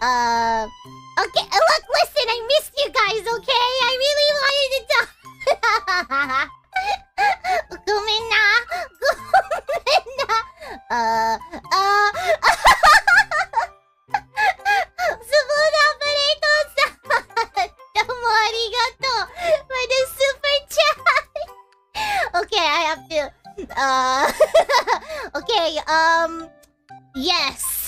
Uh, okay. Uh, look, listen. I missed you guys. Okay, I really wanted to talk. ごめんな。ごめんな。Uh, uh. uh. スポーツアプレートさん。どうもありがとう。For the super chat. Okay, I have to. Uh. okay. Um. Yes.